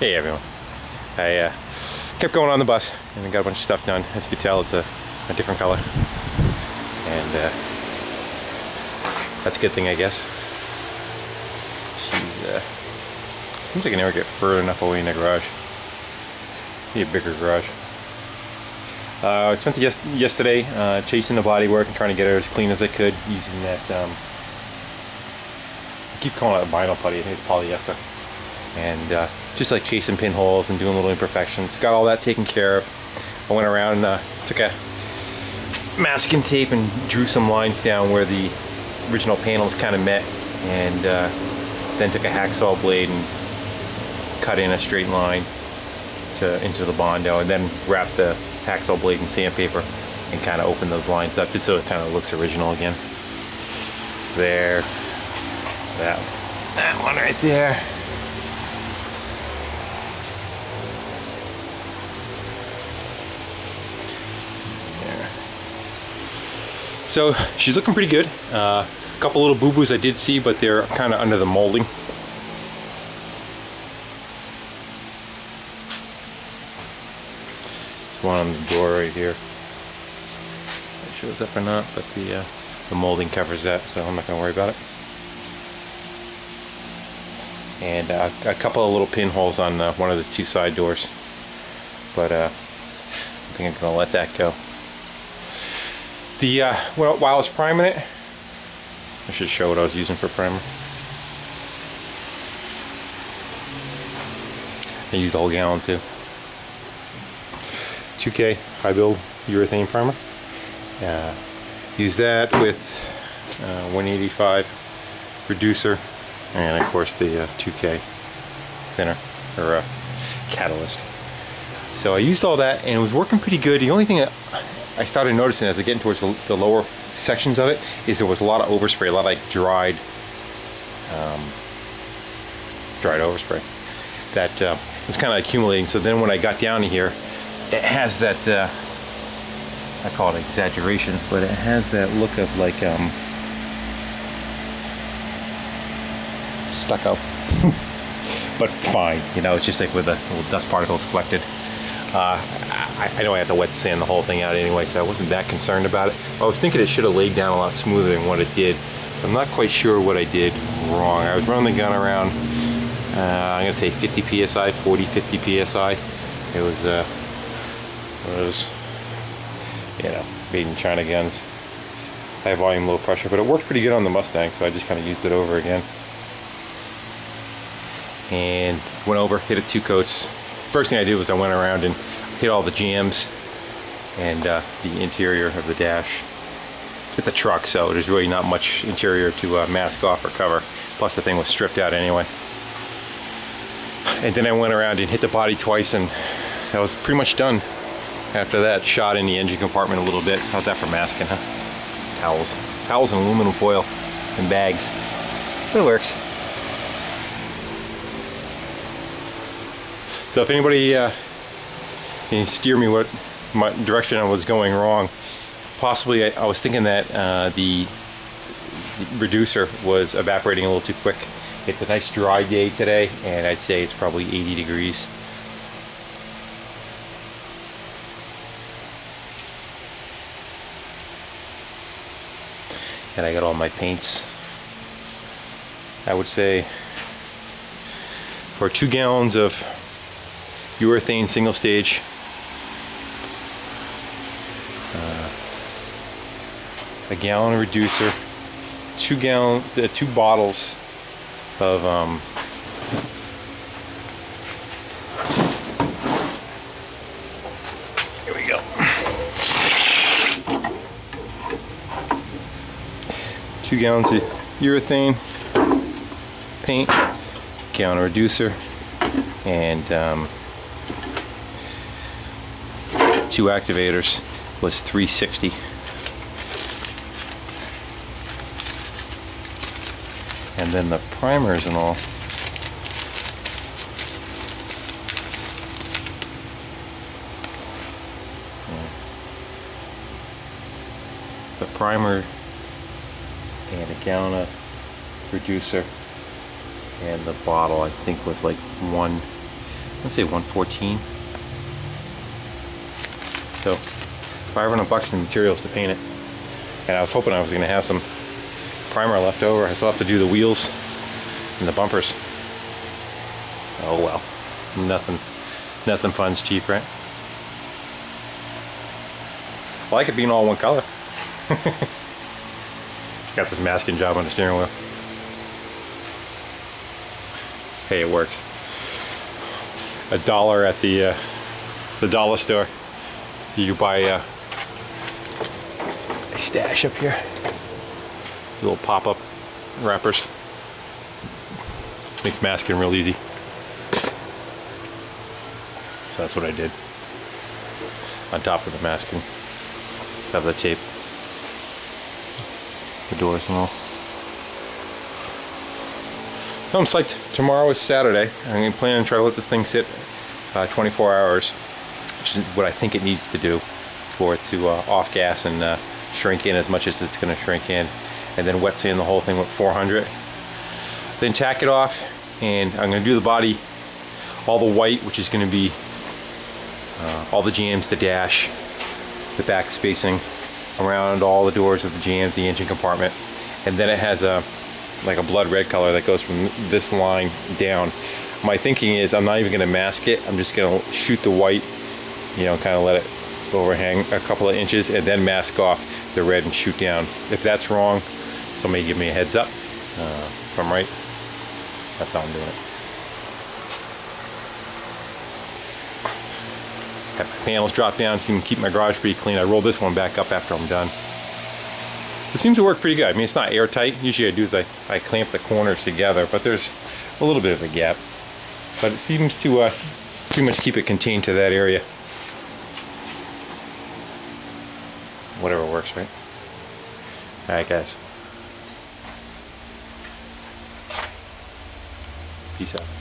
Hey everyone. I uh, kept going on the bus and got a bunch of stuff done. As you can tell, it's a, a different color. And uh, that's a good thing, I guess. She's, uh, seems like I never get further enough away in the garage. Need a bigger garage. Uh, I spent the yes yesterday uh, chasing the body work and trying to get it as clean as I could using that, um, I keep calling it vinyl putty, I think it's polyester. And uh, just like chasing pinholes and doing little imperfections. Got all that taken care of. I went around and uh, took a masking tape and drew some lines down where the original panels kind of met and uh, then took a hacksaw blade and cut in a straight line to into the Bondo and then wrapped the hacksaw blade in sandpaper and kind of opened those lines up just so it kind of looks original again. There. That, that one right there. So she's looking pretty good. Uh, a couple little boo-boos I did see, but they're kind of under the molding. One on the door right here. It shows up or not, but the uh, the molding covers that, so I'm not going to worry about it. And uh, a couple of little pinholes on uh, one of the two side doors, but uh, I think I'm going to let that go. The uh, well, while I was priming it, I should show what I was using for primer. I used a whole gallon too. 2K high build urethane primer. Uh, use that with uh, 185 reducer and of course the uh, 2K thinner or uh, catalyst. So I used all that and it was working pretty good. The only thing that I started noticing as I get towards the, the, lower sections of it is there was a lot of overspray, a lot of like dried, um, dried overspray that uh, was kind of accumulating. So then when I got down here, it has that, uh, I call it exaggeration, but it has that look of like um, stucco. but fine, you know, it's just like with the little dust particles collected. Uh, I, I, know I have to wet sand the whole thing out anyway, so I wasn't that concerned about it. I was thinking it should have laid down a lot smoother than what it did. I'm not quite sure what I did wrong. I was running the gun around, uh, I'm gonna say 50 psi, 40, 50 psi. It was, uh, it was, you know, made in China guns. High volume, low pressure, but it worked pretty good on the Mustang, so I just kind of used it over again. And went over, hit it two coats, first thing I did was I went around and hit all the jambs and uh, the interior of the dash. It's a truck, so there's really not much interior to uh, mask off or cover. Plus the thing was stripped out anyway. And then I went around and hit the body twice and that was pretty much done. After that, shot in the engine compartment a little bit. How's that for masking, huh? Towels. Towels and aluminum foil and bags. It works. So if anybody uh, can steer me what my direction I was going wrong, possibly I, I was thinking that uh, the, the reducer was evaporating a little too quick. It's a nice dry day today, and I'd say it's probably 80 degrees. And I got all my paints. I would say for two gallons of urethane single stage. Uh, a gallon reducer, two gallon, uh, two bottles of um, here we go. Two gallons of urethane paint, gallon reducer, and um, two activators was 360 and then the primers and all. The primer and a gallon of reducer and the bottle I think was like one let's say 114. So 500 bucks in materials to paint it. And I was hoping I was to have some primer left over. I still have to do the wheels and the bumpers. Oh well, nothing, nothing fun's cheap, right? I like it being all one color. Got this masking job on the steering wheel. Hey, it works. A dollar at the uh, the dollar store. You buy uh, a stash up here. Little pop-up wrappers. Makes masking real easy. So that's what I did. On top of the masking. Have the tape. The doors and all. So I'm psyched. Tomorrow is Saturday. I'm going to plan to try to let this thing sit uh, 24 hours, which is what I think it needs to do for it to uh, off gas and uh, shrink in as much as it's going to shrink in. And then wet sand the whole thing with 400. Then tack it off and I'm going to do the body all the white, which is going to be uh, all the jambs, the dash, the back spacing around all the doors of the jambs, the engine compartment. And then it has a like a blood red color that goes from this line down. My thinking is I'm not even going to mask it. I'm just going to shoot the white, you know, kind of let it overhang a couple of inches and then mask off the red and shoot down. If that's wrong, somebody give me a heads up. Uh, if I'm right, that's how I'm doing it. Have my panels drop down so you can keep my garage pretty clean. I roll this one back up after I'm done. It seems to work pretty good. I mean, it's not airtight. Usually I do is I, I clamp the corners together, but there's a little bit of a gap. But it seems to uh, pretty much keep it contained to that area. Whatever works, right? Alright, guys. Peace out.